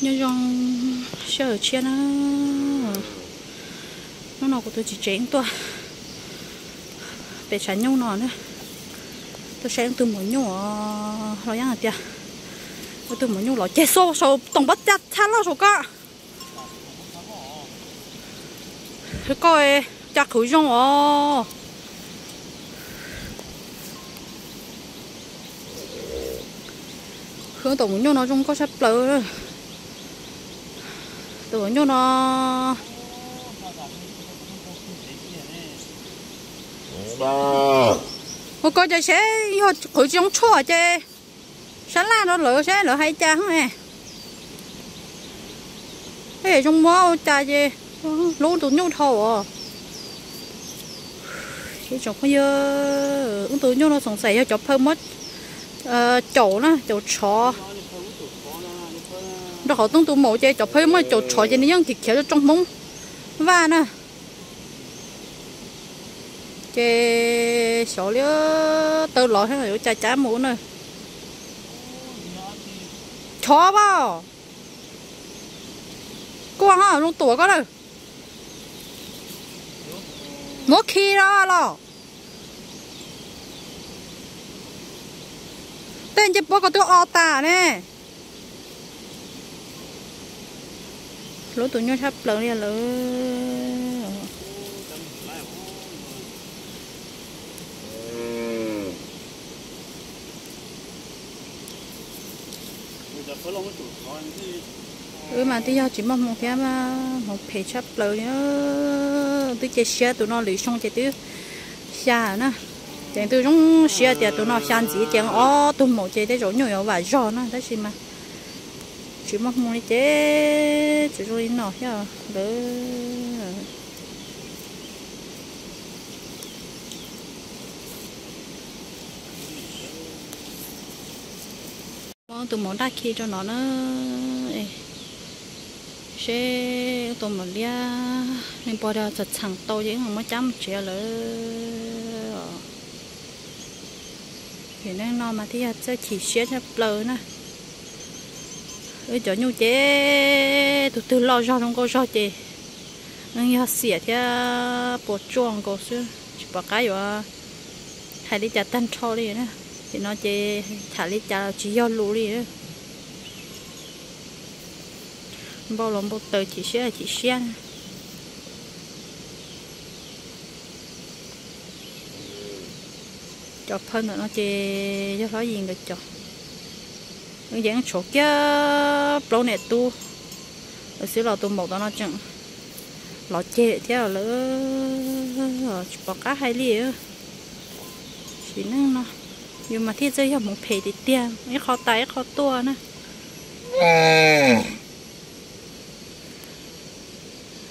nhớ rằng sợ chia nó nó nào của tôi chỉ chén tôi để tránh nhau nó nữa. Tôi sẽ từ một nhung nó là hạt tôi từ mỗi nhau nó chết số số tổng bắt chặt chán lo số cả cái coi chặt khử rong ó hướng tổng nhau nó rong có sắp lỡ tổ nhung nó. Một coi cho sẽ yo khử trong chua chứ sáng la nó lỡ sẽ lỡ cha không nè thế trong mỏ cha chứ lũ tụi nhung thầu à. Cái chỗ bây giờ tụi nhung nó sống sài cho phơi mất. Chỗ nó chỗ chó đó họ tung tụi mẫu chơi cho phơi mà chỗ chọi cho nên thịt khéo trong mông và nè. Chơi sổ liu tơ lọ hay là chả chả mũ nè. Chó bao. Cô ha luôn tuổi có đâu nó khi ra lo tên chỉ bố có tôi o tà nè. Lỗ tụi nhau sắp lớn đi lỡ ừ mà tí chỉ mong một cái mà một phe chấp lời nhớ. Tí chơi xe tụi nó lì xong chơi tí. Xa à, nữa tiền tôi trong xe thì tụi nó chỉ tiền ó, tụi một chơi đấy chỗ nhiều nhiều và giò nó thế gì mà chỉ mong muốn chế chỉ rồi nó nhá đỡ tụi món đa khi cho nó nó chế tụi mình lia nên bỏ ra chặt chẳng tàu chứ, không có chăm chia lỡ ờ. thì nên nó mà thì chơi chỉ xe cho lỡ nữa ơi chỗ nhung chế tụi tôi lo cho không có cho chế nhưng giờ xỉa thì bộ chuồng có chứ chỉ bỏ cái rồi hay đi chặt tan cho đi nữa. Thì nó chế thả đi chặt chỉ do lũ đi nữa bao lòng bao tờ, chỉ xe chỉ xe cho phân nữa nó chế cho nó gì người cho nó dạng chỗ kia bao nè tu. Ở xíu là tu một đó nó chẳng lọ chê thế là lỡ bỏ cá hai ly chỉ năng nó. Nhưng mà thiết chơi một phê thì tiền. Cái khó tay khó tua nữa.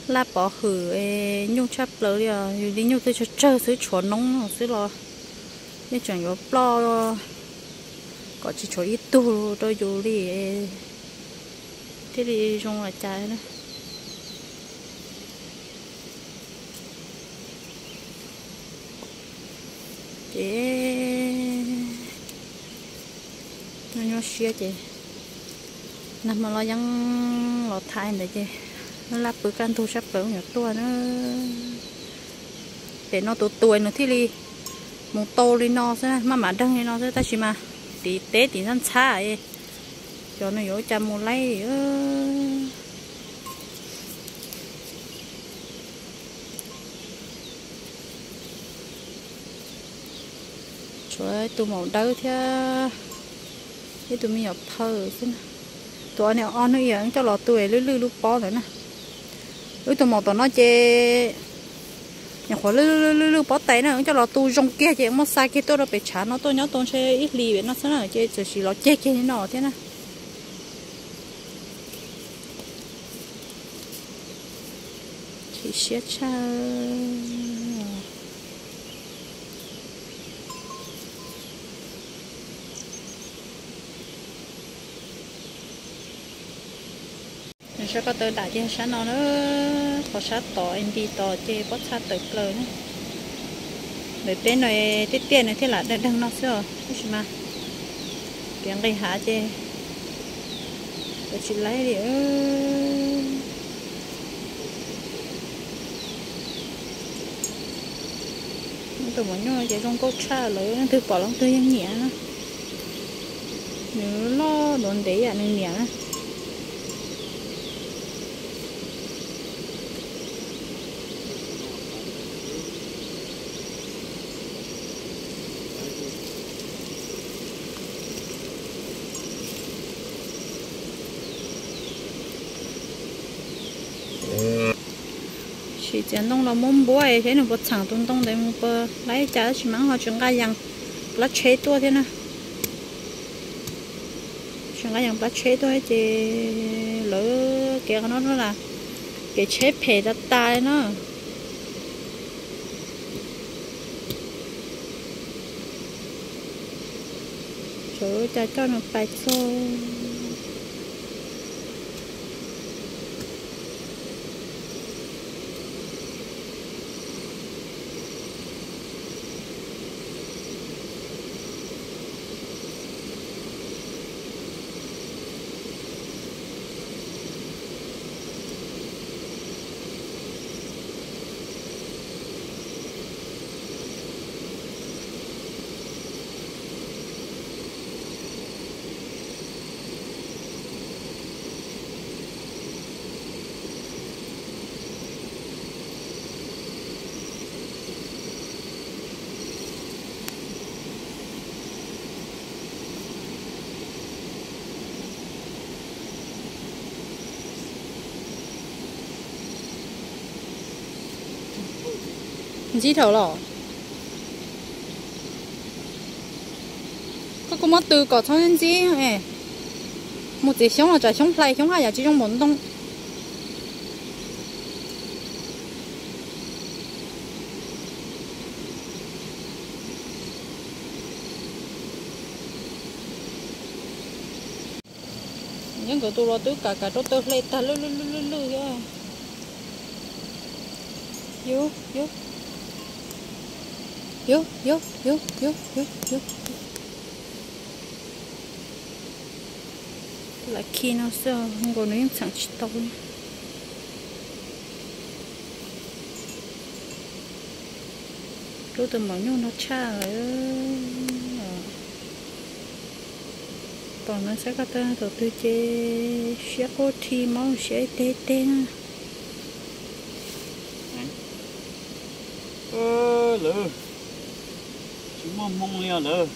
Là bỏ hử nhung chấp lỡ đi à. Đi nhung tôi cho chơi dưới chỗ nóng dưới lo. Như chẳng có lo. Có chỉ chỗ ít tu tôi dù đi thế thì dùng là trái nữa chế nó nhỏ xia chế nằm mà lo vẫn lo thai này chế nó lắp bữa can thu sắp bữa nhỏ tua nó để nó tụt tuổi nữa thì đi một tô đi nó sẽ mà mà đăng đi nó sẽ, ta chỉ mà tí té tí nó xa ấy cho nó vô chăm mua lấy trời tụi màu đâu thế thế tụi mình học thơ xin tụi này on nó yên cho lọ tuổi lư lư lúc bó rồi nè. Ứ tụi màu tụi nó chê. Nhà khóa lư lư lư lư bó tay nè cho lọ tu rong kia chê mất sai kia tôi đã bị chán nó, tôi nhớ tôi chơi ít lì vậy nó sẽ là chê chỉ lọ chê kia nó thế nè. Chỉ cha sẽ có tới đại diện sáng nó nữa có sát tỏ em đi tỏ chê bắt sát tới lớn bởi bên này, tiết tiền này thế là đang đang nó xưa. Mà. Tiếng đây hả chê. Để chị lấy đi ơi tụi mọi người chạy trong có cha lấy nó thực bỏ lòng tôi nhẹ nữa lo đồn để à nên nhẹ chỉ tiền đông là mông bố ấy thế nó bớt chẳng tung tung để mua bơ lấy chả chỉ mang họ chúng ta yang lá chế tua thế nào chúng ta yang lá chế tua thì lỡ cái nó nó là cái chế phê đã tai nó chỗ ơi cho nó bạch xô chỉ có mất từ có thằng nên gì eh một chỉ sống là chạy sống play sống chỉ trong bốn đông những cái tôi lo tôi cả cả tôi tôi lấy ta lư lư lư lư lư ya vô vô vô vô vô vô vô vô là khi nó sẽ không có nó chẳng chỉ tao lúc từ mở nhau nó cha rồi còn nó sẽ có tên đầu tư chế sẽ có thi máu sẽ tê tê ơ lử. chỉ mong mong lia lơ.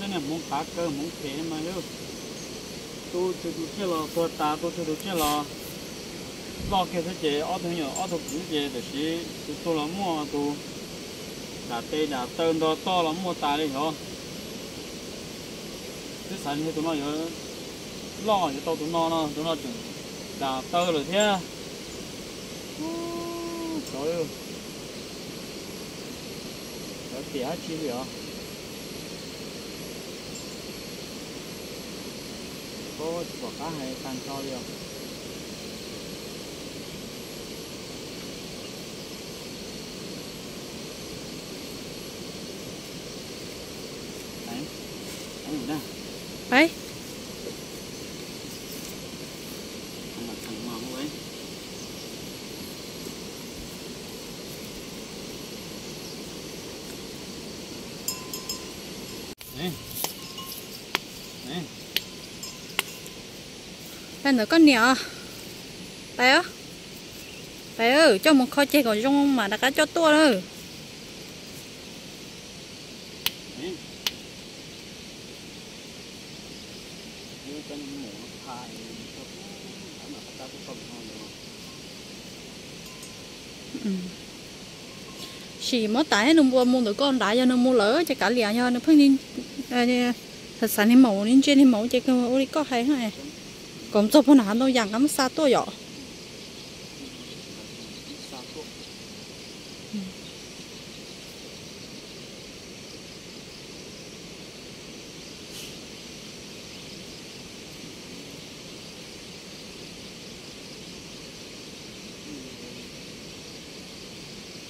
Cái này mong cá cơ mong khế mà yêu tôi chơi tôi chơi lò tôi ta tôi tôi chơi lò. Lo cái thứ gì ở thằng nhỏ ở thằng cũng gì để xí. Tôi tôi là mua tôi đã tê đã tơn đó to là mua ta đi, hả? Cái sản thì tụi nó giờ lo cho tao tụi nó nó, tụi nó chừng đã tơ rồi thế. Trời ơi. 底下机会啊！có quả cá hay càng to đi không? Đấy, đấy nè. Đấy. đây nữa con nè đây á đây ơi cho một kho chè còn trong mà đã cá cho tua rồi. Ừ. Chỉ mất tại nó mua mua được con đã cho nó mua lỡ, cho cả lẻ cho nó phân đi thật sản thì mẫu nên trên thì mẫu chỉ có ôi có hay hả còn cho phần nào nó dạng lắm xa tôi nhỏ Sao thuốc.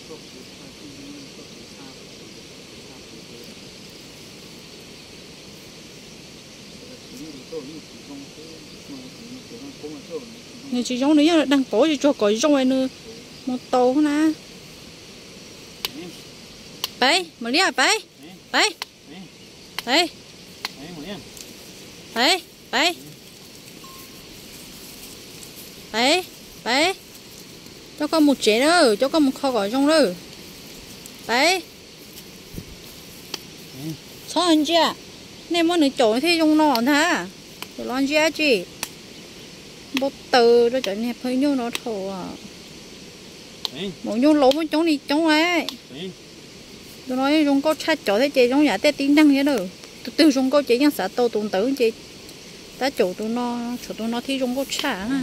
Thuốc thì phải đi thuốc thì sao, thuốc thì sao thì thế. Chính vì tôi như thế nhà chị giống nữa đang cố gì cho cõi giống ấy nữa. Một tàu nè bay mà lia à, bay bay bay bay bay bay bay cho con một chế nữa cho con một kho gọi trong nữa bay sao anh chị à nên muốn được chỗ thì trong nó ha rồi lo chị chị từ đó cho nên phải nhung nó thổ à. Mỗi nhung lỗ với chống đi chống ấy tôi nói chúng có chat chỗ thế chị trong nhà tết tiếng đăng thế đâu từ từ chúng có chị nhân xã tô tụng tử chị. Ta chủ tôi nó chủ tôi nó thì chúng có chat nè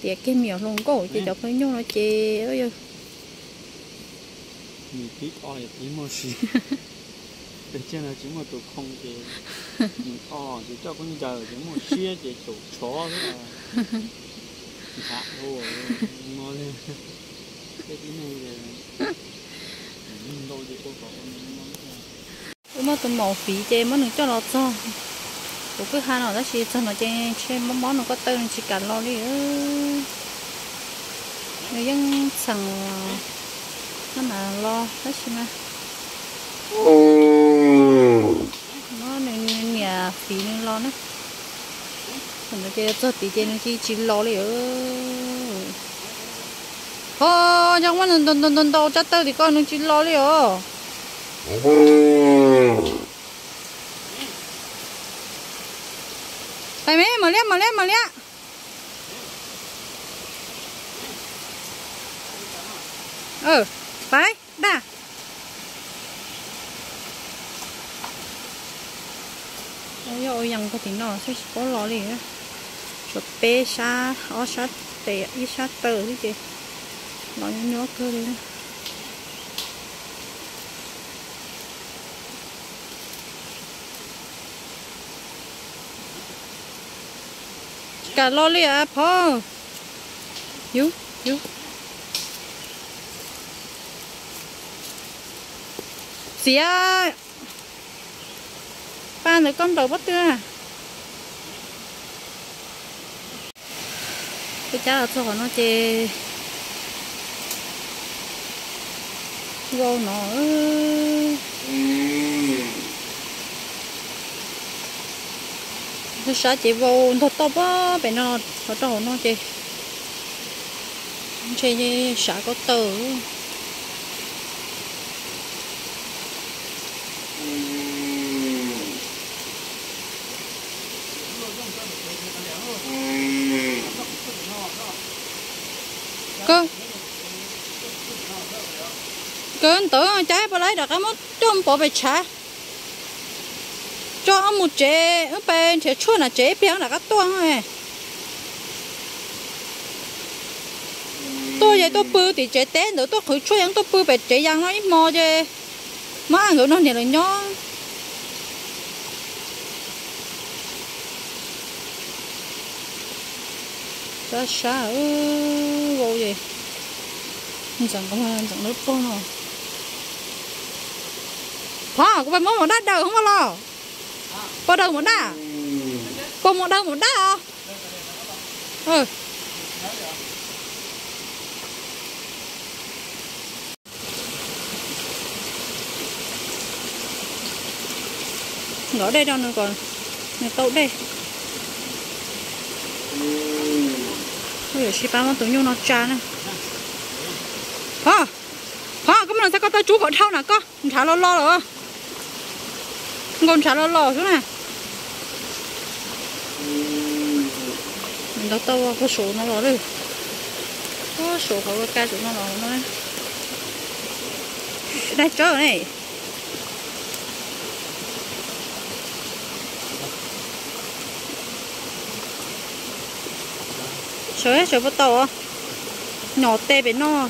tiệt cái miệng luôn cổ chị cho phải nhung nó chị ơi mi tí oi tí mò xì. Để trên là chỉ một tụ không mà tụi màu phí chị mà đừng cho nó cho. Của cứ hai nó đó chỉ cho nó chơi chơi món món nó có tên chỉ cả lo đi. Người dân sẵn nó mà lo đó xin mà nó nên phí nên lo nữa còn cái chơi cho tí trên nó chỉ chỉ lo đi ơ ô chẳng qua đừng đừng đừng đừng đâu chắc tới thì con nó chỉ lo đi ơ phải mấy mà liếc mà liếc mà liếc ừ phải đà ôi yang có tiếng nào sẽ có lò liền á. Chụp bê sa, ó sa tệ ít sa, tờ đi chị nó nhớ cơ đi. Cả lo li à phô you you xía ba nữa con đầu bắt chưa? Cái cháu là cho nó chê. Vô nó nó sợ chị vô, nó to quá, bé nó ở đâu nó chê. Chê sợ có tờ cơ cơ tưởng trái bà lấy được cái mốt trong bỏ về chả cho ông một chế ở bên chế chua là chế biếng là cái tuang này tôi vậy tôi bự thì chế té nữa, tôi khử chua ăn, tôi bự về chế ăn nó ít mò chứ mà ăn nó nhiều là nhó. Ta xa ư vô gì chẳng có mà chẳng nước con nào phá có phải muốn một đắt đầu không lo? Có đâu một đá à? có một đâu một đá không à? ừ. Ở đây đâu nữa còn. Nhà tàu đây giờ chị ba nó tự nhiên nó à. cha nè hả? Hả? Cái mình sẽ có tao chú gọi thao nè có mình lo lo rồi con thả lo lo chứ nè. Mình đã tao có số nó rồi đi có số họ có ca chúng nó rồi nó. Đây chỗ này. Chơi hết sợ bắt tàu nhỏ tê bên nó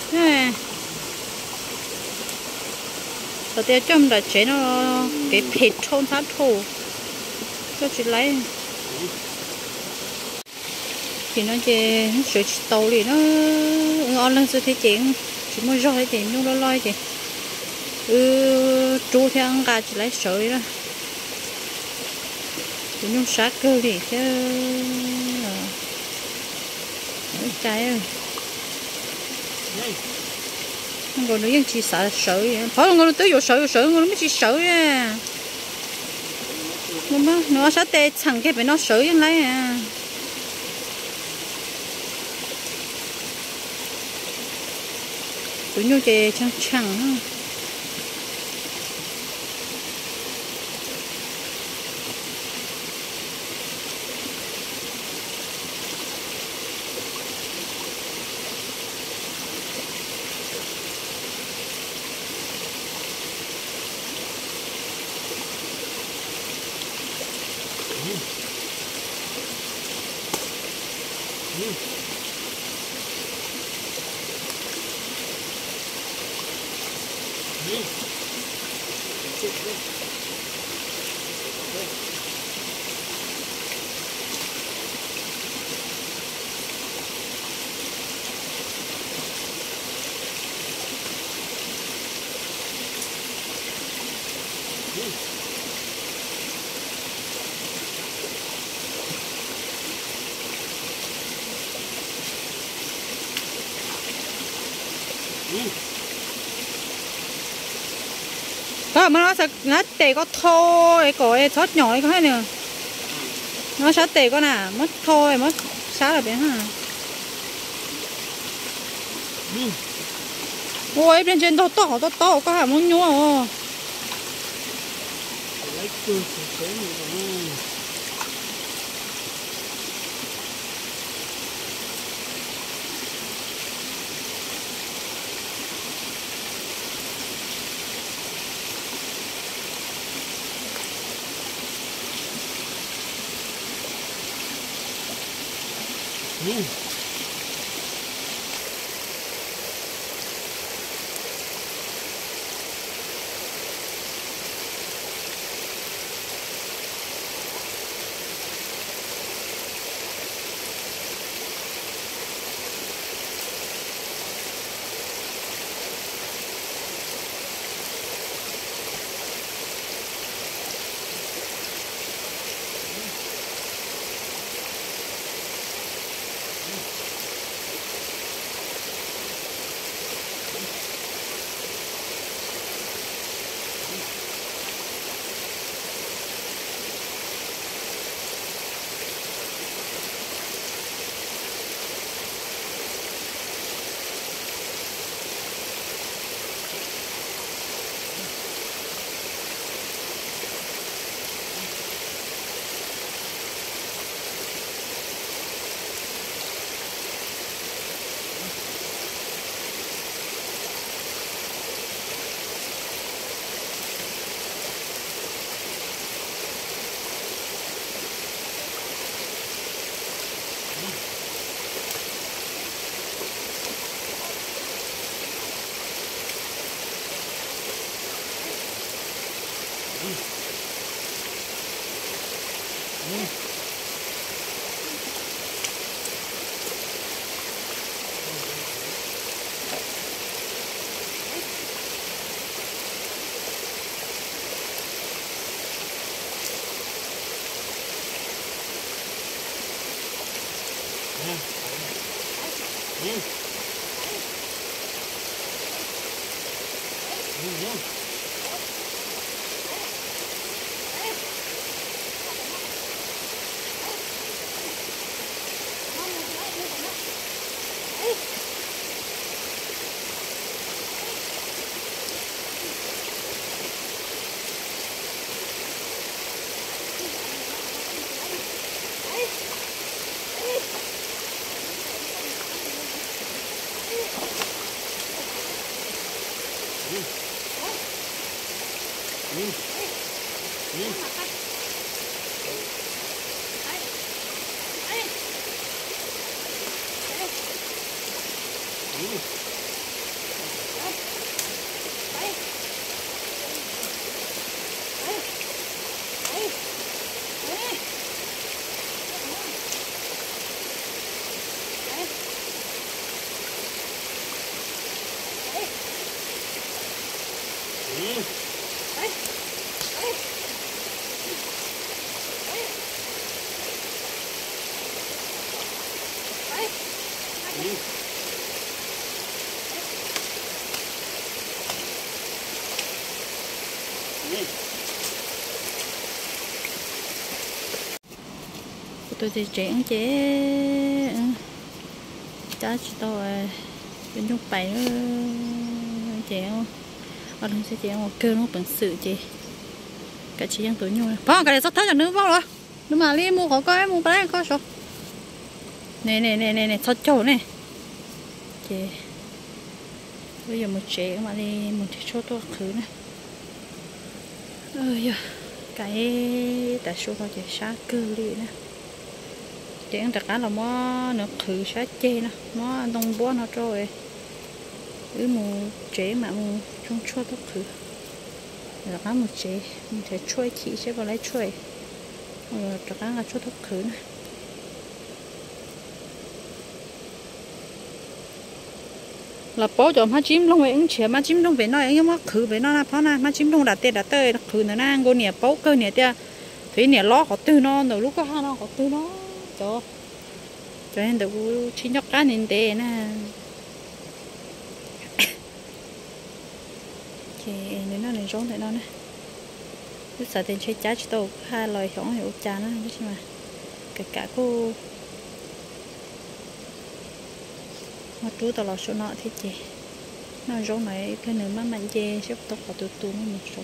giờ tê tiên chôm là chế nó cái thịt trôn sát thủ cho chị lấy? Thì nó chế sửa tàu thì nó. Ừ, ngon lên sự thế chuyện chỉ muốn rồi thì nhung lo loi ừ, chị ừ chú theo ăn gà chỉ lấy sợi đó. Tụi nhung sát cơ thì chứ trái ơi. Đây nó còn nữa nhưng chỉ sợ sợ vậy phải không còn tới vô sợ vô sợ còn mới chỉ sợ à nhưng mà nó sẽ tê chẳng cái bị nó sợ vậy lấy à. Tụi nhung chè chẳng chẳng ha đi chết đi đi có mà nó sẽ nó tệ có thô cái cổ ấy sót nhỏ ấy có hay nữa nó sẽ tệ có nè mất thô mất sát là bé ha. Ôi bên trên to to to to, có hả, muốn nhua lấy cưa thì thế tôi thì chuyển chế ừ, cho tôi bên nhúc bảy chuyển ở đây sẽ chế một cơ nó bằng sự chị. Cái chị đang tuổi nhau này phong cái này rất thấp cho nước vào rồi nhưng mà đi mua khó coi mua cái có số nè nè nè nè nè thật chỗ nè. Chị. Bây giờ một chế mà đi, một chế chỗ tôi khứ nè. Ơi giờ cái tại số nó chế sát cơ đi nè. Chị ăn cả là mó nó khử sát chê nè. Mó đông bó nó trôi. Ừ mù chế mà mù trong chua tốt khử là cá một chế, mình sẽ chui chỉ sẽ vào lấy chui rồi tất ờ, cá là chua tốt khử này. là bố cho má chim lông về ứng chia má chim lông về nói ấy, má khử về nó là phá na má chim lông đặt tiền đặt tơi khử nó na ngô nè, bố cơ nè tia thấy nè lo họ tư nó rồi lúc có ha nó họ tư nó. Cho cho nên được chỉ nhóc cá nên tê nè. Chị nên nó này giống thì nó nè. Cứ sợ tiền chơi trái cho hai loài không hiểu cha nó biết mà kể cả cô mà chú tao lo số nọ thế chị. Nó giống này cái nữa mà mạnh chê sắp tóc vào tụt tụt nó một số